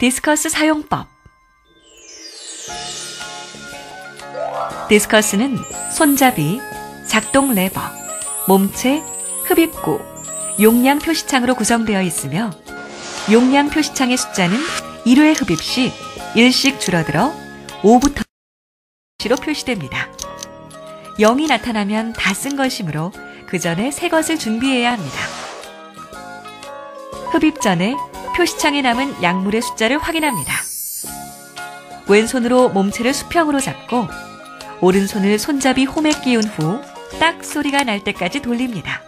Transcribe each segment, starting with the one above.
디스커스 사용법 디스커스는 손잡이, 작동 레버, 몸체, 흡입구, 용량 표시창으로 구성되어 있으며 용량 표시창의 숫자는 1회 흡입 시 1씩 줄어들어 5부터 10로 표시됩니다. 0이 나타나면 다 쓴 것이므로 그 전에 새 것을 준비해야 합니다. 흡입 전에 표시창에 남은 약물의 숫자를 확인합니다. 왼손으로 몸체를 수평으로 잡고 오른손을 손잡이 홈에 끼운 후 딱 소리가 날 때까지 돌립니다.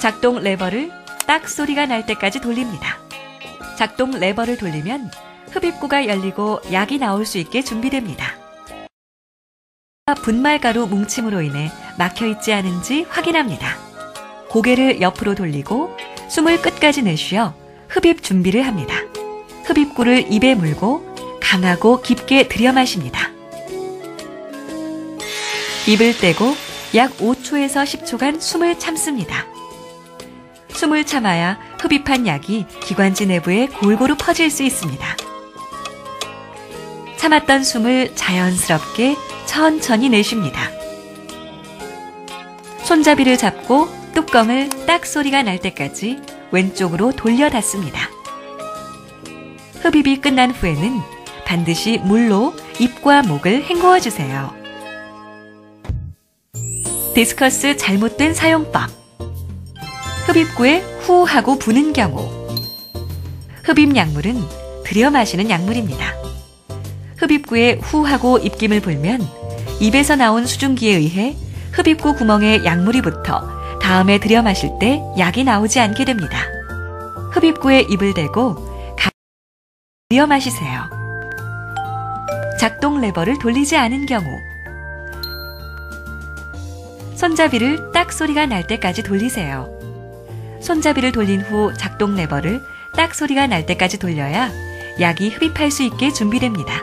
작동 레버를 딱 소리가 날 때까지 돌립니다. 작동 레버를 돌리면 흡입구가 열리고 약이 나올 수 있게 준비됩니다. 분말가루 뭉침으로 인해 막혀 있지 않은지 확인합니다. 고개를 옆으로 돌리고 숨을 끝까지 내쉬어 흡입 준비를 합니다. 흡입구를 입에 물고 강하고 깊게 들여 마십니다. 입을 떼고 약 5초에서 10초간 숨을 참습니다. 숨을 참아야 흡입한 약이 기관지 내부에 골고루 퍼질 수 있습니다. 참았던 숨을 자연스럽게 천천히 내쉽니다. 손잡이를 잡고 뚜껑을 딱 소리가 날 때까지 왼쪽으로 돌려 닫습니다. 흡입이 끝난 후에는 반드시 물로 입과 목을 헹구어 주세요. 디스커스 잘못된 사용법. 흡입구에 후 하고 부는 경우. 흡입 약물은 들여 마시는 약물입니다. 흡입구에 후 하고 입김을 불면 입에서 나온 수증기에 의해 흡입구 구멍에 약물이 붙어 다음에 들여 마실 때 약이 나오지 않게 됩니다. 흡입구에 입을 대고 들여 마시세요. 작동 레버를 돌리지 않은 경우 손잡이를 딱 소리가 날 때까지 돌리세요. 손잡이를 돌린 후 작동 레버를 딱 소리가 날 때까지 돌려야 약이 흡입할 수 있게 준비됩니다.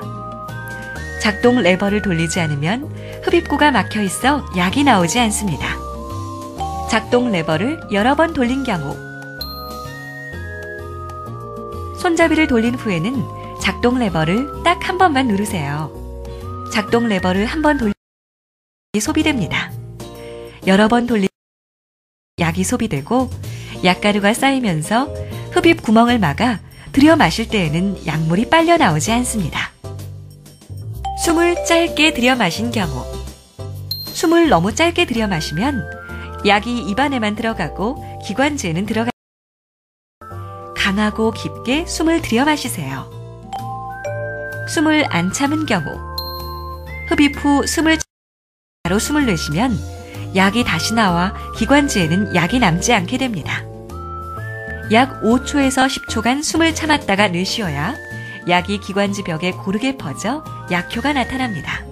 작동 레버를 돌리지 않으면 흡입구가 막혀 있어 약이 나오지 않습니다. 작동 레버를 여러 번 돌린 경우 손잡이를 돌린 후에는 작동 레버를 딱 한 번만 누르세요. 작동 레버를 한 번 돌리 소비됩니다. 여러 번 돌리 약이 소비되고 약가루가 쌓이면서 흡입 구멍을 막아 들여 마실 때에는 약물이 빨려 나오지 않습니다. 숨을 짧게 들여 마신 경우 숨을 너무 짧게 들여 마시면 약이 입안에만 들어가고 기관지에는 들어가 강하고 깊게 숨을 들여 마시세요. 숨을 안 참은 경우 흡입 후 숨을 바로 숨을 내쉬면 약이 다시 나와 기관지에는 약이 남지 않게 됩니다. 약 5초에서 10초간 숨을 참았다가 내쉬어야 약이 기관지 벽에 고르게 퍼져 약효가 나타납니다.